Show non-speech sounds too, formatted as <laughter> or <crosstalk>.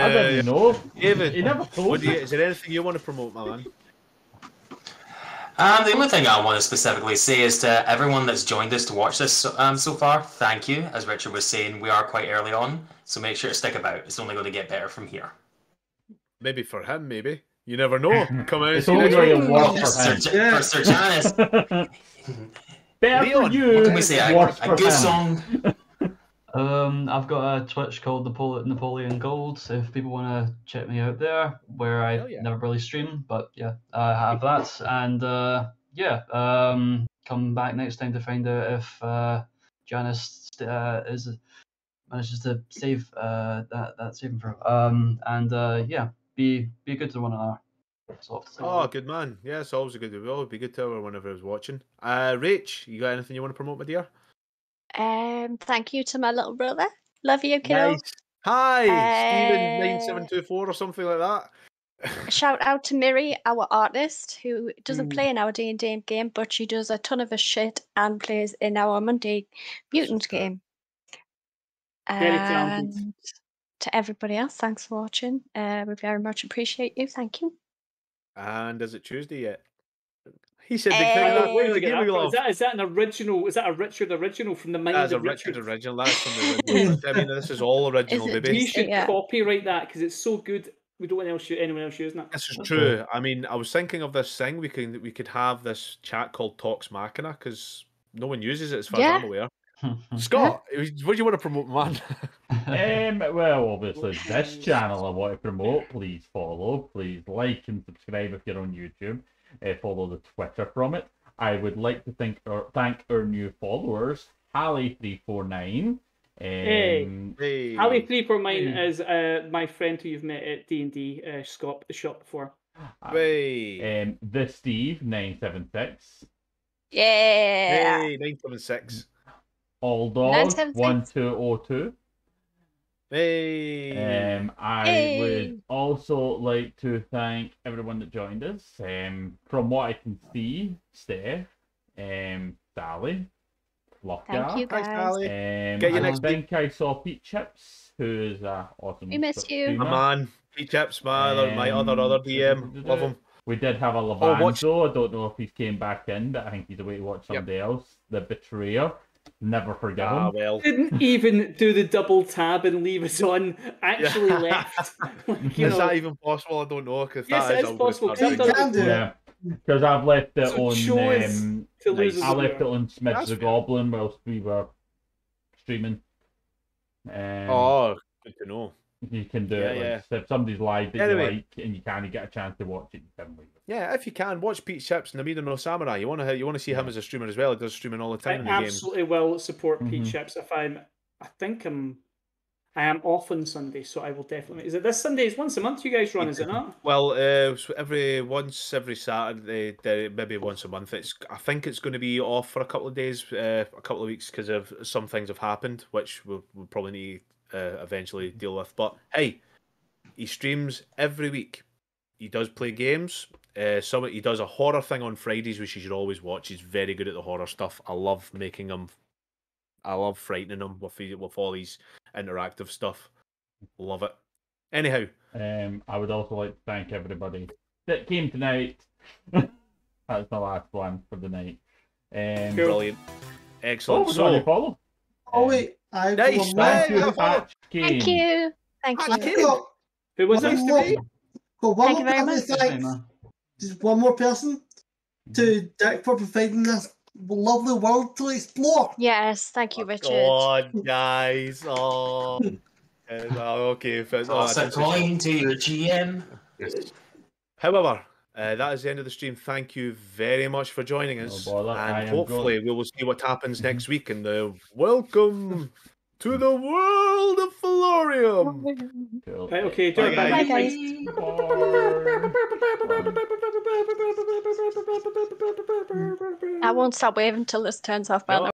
I didn't know. David, He never told you, me. is there anything you want to promote, my man? Um, the only thing I want to specifically say is to everyone that's joined us to watch this um, so far, thank you. As Richard was saying, we are quite early on, so make sure to stick about. It's only going to get better from here. Maybe for him, maybe. You never know. <laughs> Come out It's only going to work For for Sir, him. J- for Sir Janice, <laughs> Better Leon, for you. what can we say? A, a good him. song. <laughs> Um, I've got a Twitch called Napole- Napoleon Gold. If people want to check me out there, where I yeah. never really stream, but yeah, I have that. And uh, yeah, um, come back next time to find out if uh, Janice uh, is manages to save uh, that that saving throw. Um, and uh, yeah, be be good to one another. That's all I have to say. Oh, good man. Yeah, it's always a good. Well, it'd be good to her whenever I was watching. Uh, Rach, you got anything you want to promote, my dear? Um, thank you to my little brother. Love you, kiddo. Nice. Hi, Stephen Uh, nine seven two four or something like that. Shout out to Miri, our artist, who doesn't Mm. play in our D and D game, but she does a ton of a shit and plays in our Monday Mutant game. And to everybody else, thanks for watching. Uh, we very much appreciate you. Thank you. And is it Tuesday yet? He said the thing that Wait was a the game Is that is that an original? Is that a Richard original from the mind That is a Richard Richard? original. That's from the <laughs> original. I mean, this is all original, Is it baby. We should Yeah. copyright that because it's so good. We don't want else, anyone else using it. This is Okay. true. I mean, I was thinking of this thing. We can we could have this chat called Talks Machina because no one uses it as far Yeah. as I'm aware. <laughs> Scott, what do you want to promote, man? <laughs> um, well, obviously, this channel I want to promote. Please follow. Please like and subscribe if you're on YouTube. Uh, follow the Twitter from it. I would like to thank our, thank our new followers, Hallie349. Um, Hey. hey, Ali three Hey. is uh, my friend who you've met at D and D uh, shop the shop before. hey, um, the Steve976. Yeah. hey, nine seven six. All Dog 976. 1202. Hey, Um, I Hey. would also like to thank everyone that joined us. Um, from what I can see, Steph, um, Sally, Fluffy. Thank you, guys. Sally. Um, Get you I next think I saw Pete Chips, who is a awesome. We miss you. streamer. my man, Pete Chips, my other, my other Um, other DM, <laughs> love him. We did have a Oh, watch- Lavanzo. I don't know if he's came back in, but I think he's away to watch Yep. somebody else. The Betrayer. Never forgive Ah, him. well, Didn't even do the double tab and leave us on. Actually left. <laughs> Like, is know, that even possible? I don't know. Cause Yes, that it is is possible, start 'cause I've doing done that. it Yeah, because I've left it So on. chose Um, to lose us I left it on Smith That's the fair. Goblin whilst we were streaming. Um, Oh, good to know. You can do yeah, it. Like, yeah. so if somebody's live that Anyway. you like and you can't get a chance to watch it, you can leave it. Yeah, if you can watch Pete Chips and Amida No Samurai, you want to you want to see him as a streamer as well. He does streaming all the time I in the game. absolutely will support Pete Mhm. Chips if I'm. I think I'm. I am off on Sunday, so I will definitely. Is it this Sunday? It's once a month you guys run, is it not? <laughs> Well, uh, every once every Saturday, maybe once a month. It's I think it's going to be off for a couple of days, uh, a couple of weeks because of some things have happened, which we'll, we'll probably need to uh, eventually deal with. But hey, he streams every week. He does play games. Uh, some he does a horror thing on Fridays, which you should always watch. He's very good at the horror stuff. I love making him. I love frightening him with the- with all these interactive stuff. Love it. Anyhow, Um, I would also like to thank everybody that came tonight. <laughs> That's my last one for the night. Um, brilliant, Oh, excellent. we're going to so, follow. Oh wait, I Nice, one nice. Thank more. you, Thank you. Thank Patch you. I Who was one it? more, got one Thank you more very person much. thank. Just one more person to Dick for providing this lovely world to explore. Yes, thank you, Richard. God, guys. Oh, <laughs> Uh, oh, okay. If it's, oh, I Toss a coin to your GM. However, uh, that is the end of the stream. Thank you very much for joining us, bother. And am hopefully we will see what happens next week. And the welcome <laughs> to the world of Florium. Cool. Right, okay, do Bye, it. guys. Bye, Bye, guys. I won't stop waving until this turns off, by the No, way.